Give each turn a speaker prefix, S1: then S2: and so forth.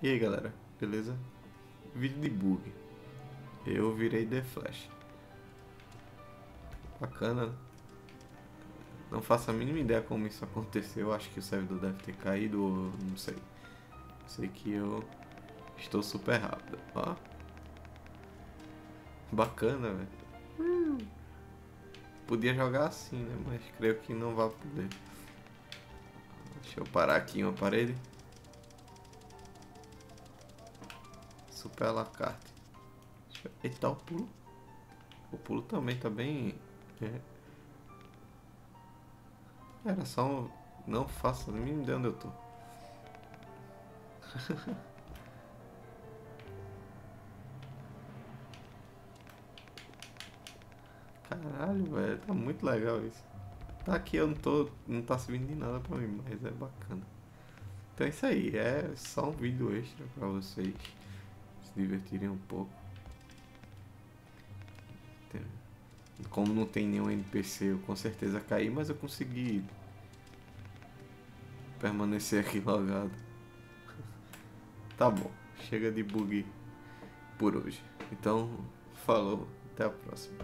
S1: E aí galera, beleza? Vídeo de bug. Eu virei The Flash. Bacana. Não faço a mínima ideia como isso aconteceu. Acho que o servidor deve ter caído ou não sei. Sei que eu estou super rápido. Ó. Bacana, velho. Podia jogar assim, né? Mas creio que não vai poder. Deixa eu parar aqui uma parede. Super à la carte. Deixa eu... Eita, o pulo. O pulo também tá bem. é. Era só um... Não faço a mínima ideia onde eu tô. Caralho, velho, tá muito legal isso. Tá aqui, eu não tô. não tá servindo de nada pra mim, mas é bacana. Então é isso aí, é só um vídeo extra pra vocês divertirem um pouco. Como não tem nenhum NPC, eu com certeza caí, mas eu consegui permanecer aqui logado. Tá bom, chega de bug por hoje. Então, falou, até a próxima.